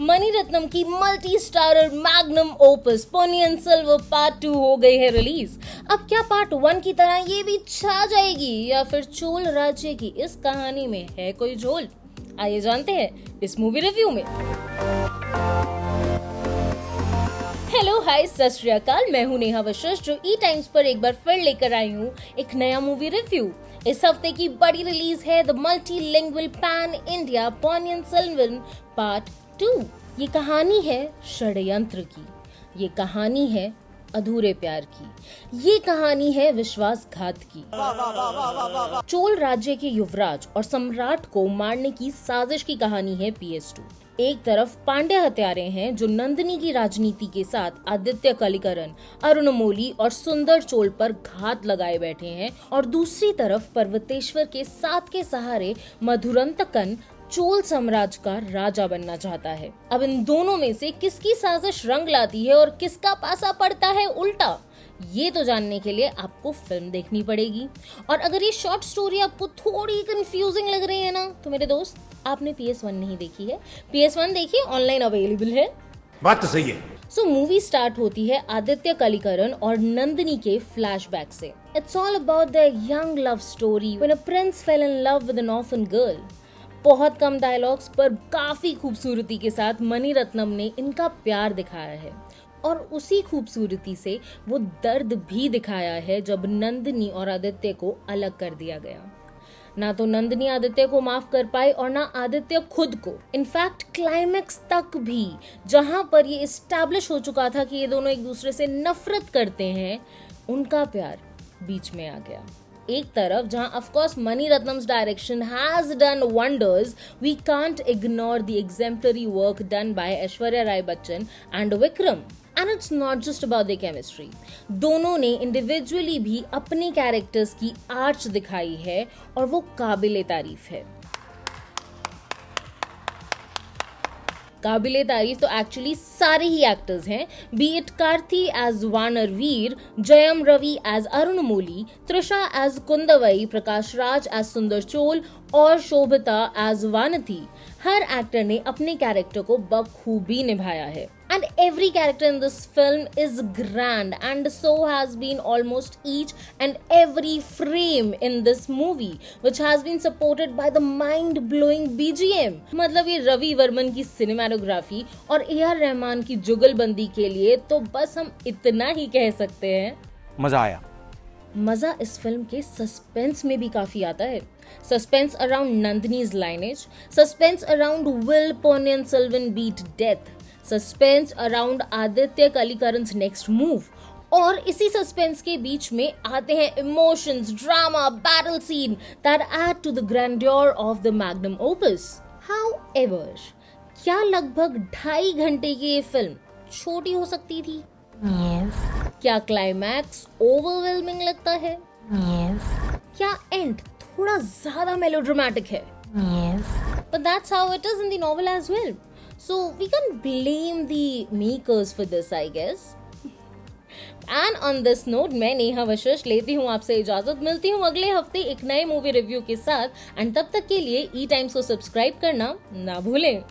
मणिरत्नम की multi starrer magnum opus Ponniyin Selvan part two हो गई है रिलीज़ अब क्या पार्ट वन की तरह ये भी छा जाएगी या फिर चोल राज्य की इस कहानी में है कोई झोल? आइए जानते हैं इस मूवी रिव्यू में। हेलो हाय सत मैं हूँ नेहा वशिष्ठ, जो ई टाइम्स पर एक बार फिर लेकर आई हूँ एक नया मूवी रिव्यू इस हफ़्ते की बड़ी रिलीज़ है the multilingual pan India Ponniyin Selvan part two ये कहानी है षडयंत्र की, ये कहानी है अधूरे प्यार की, ये कहानी है विश्वासघात की। चोल राज्य के युवराज और सम्राट को मारने की साजिश की कहानी है पीएस टू। एक तरफ़ पांडे हत्यारे हैं जो नंदिनी की राजनीति के साथ आदित्य कलिकरण अरुणमोली और सुंदर चोल पर घात लगाए बैठे हैं, और दूसरी तरफ़ पर्वतेश्वर के साथ के सहारे मधुरंतकन चोल साम्राज्य का राजा बनना चाहता है। अब इन दोनों में से किसकी साजिश रंग लाती है और किसका पासा पड़ता है उल्टा ये तो जानने के लिए आपको फ़िल्म देखनी पड़ेगी। और अगर ये शॉर्ट स्टोरी आपको थोड़ी कंफ्यूजिंग लग रही है ना तो मेरे दोस्त आपने पी एस वन नहीं देखी है। पी एस वन देखिए ऑनलाइन अवेलेबल है। बात तो सही है। सो मूवी स्टार्ट होती है आदित्य कलिकरण और नंदिनी के फ्लैशबैक से। It's all about the young love story when a prince fell in love with an orphan girl बहुत कम डायलॉग्स पर काफ़ी खूबसूरती के साथ मनी रत्नम ने इनका प्यार दिखाया है। और उसी खूबसूरती से वो दर्द भी दिखाया है जब नंदनी और आदित्य को अलग कर दिया गया। ना तो नंदनी आदित्य को माफ़ कर पाए और ना आदित्य खुद को। इनफैक्ट क्लाइमेक्स तक भी जहाँ पर ये इस्टेब्लिश हो चुका था कि ये दोनों एक दूसरे से नफरत करते हैं, उनका प्यार बीच में आ गया। एक तरफ़, जहाँ of course Mani Ratnam's direction has done wonders we can't ignore the exemplary work done by Aishwarya Rai Bachchan and Vikram and it's not just about the chemistry दोनों ने इंडिविजुअली भी अपने कैरेक्टर्स की आर्च दिखाई है और वो काबिल तारीफ़ है। काबिल तारीफ़ तो एक्चुअली सारे ही एक्टर्स हैं। बी इट कार्थी एज वानर वीर Jayam Ravi as Arunmozhi Trisha as Kundavai Prakash Raj as Sundara Chola और शोभिता एज वानथी हर एक्टर ने अपने कैरेक्टर को बखूबी निभाया है। And every character in this film is grand and so has been almost each and every frame in this movie which has been supported by the mind blowing BGM मतलब ये रवि वर्मन की cinematography और A R Rahman की जुगलबंदी के लिए तो बस हम इतना ही कह सकते हैं मज़ा आया मज़ा इस फ़िल्म के सस्पेंस में भी काफ़ी आता है suspense around Nandini's lineage suspense around will Ponniyin Selvan beat death suspense around Aditya Karikalan next move और इसी सस्पेंस के बीच में आते हैं emotions drama battle scene that add to the grandeur of the magnum opus however क्या लगभग ढाई घंटे की ये फ़िल्म छोटी हो सकती थी yes. क्या क्लाइमैक्स ओवरवेलमिंग लगता है yes. क्या एंड थोड़ा ज़्यादा मेलोड्रामेटिक है yes. but that's how it is in the novel as well So we can blame the makers for this, I guess. And on this note मैं नेहा वशिष लेती हूँ आपसे इजाज़त। मिलती हूँ अगले हफ़्ते एक नए मूवी रिव्यू के साथ। एंड तब तक के लिए ई टाइम्स को सब्सक्राइब करना ना भूलें।